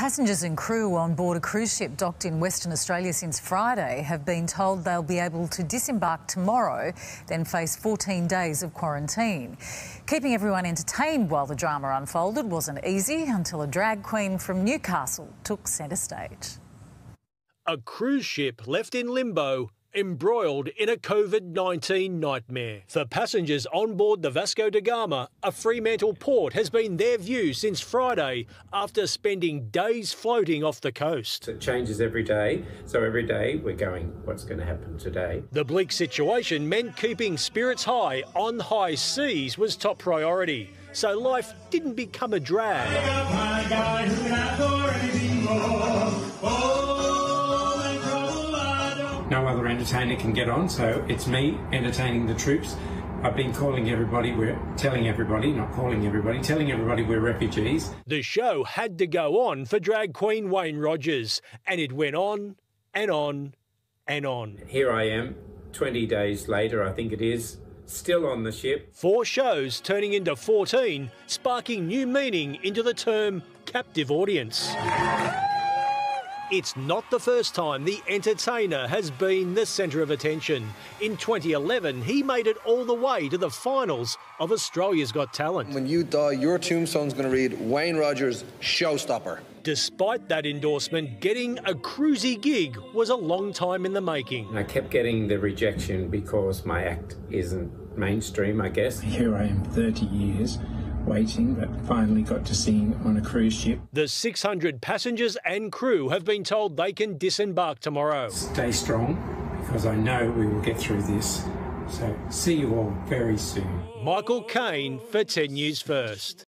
Passengers and crew on board a cruise ship docked in Western Australia since Friday have been told they'll be able to disembark tomorrow, then face 14 days of quarantine. Keeping everyone entertained while the drama unfolded wasn't easy until a drag queen from Newcastle took centre stage. A cruise ship left in limbo embroiled in a COVID 19 nightmare. For passengers on board the Vasco da Gama, a Fremantle port has been their view since Friday after spending days floating off the coast. It changes every day, so every day we're going, what's going to happen today? The bleak situation meant keeping spirits high on high seas was top priority, so life didn't become a drag. No other entertainer can get on, so it's me entertaining the troops. I've been calling everybody, we're telling everybody, not calling everybody, telling everybody we're refugees. The show had to go on for drag queen Wayne Rogers, and it went on and on and on. Here I am, 20 days later, I think it is, still on the ship. Four shows turning into 14, sparking new meaning into the term captive audience. It's not the first time the entertainer has been the centre of attention. In 2011, he made it all the way to the finals of Australia's Got Talent. When you die, your tombstone's going to read Wayne Rogers, showstopper. Despite that endorsement, getting a cruisy gig was a long time in the making. I kept getting the rejection because my act isn't mainstream, I guess. Here I am 30 years waiting, but finally got to sing on a cruise ship. The 600 passengers and crew have been told they can disembark tomorrow. Stay strong because I know we will get through this. So see you all very soon. Michael Caine for 10 News First.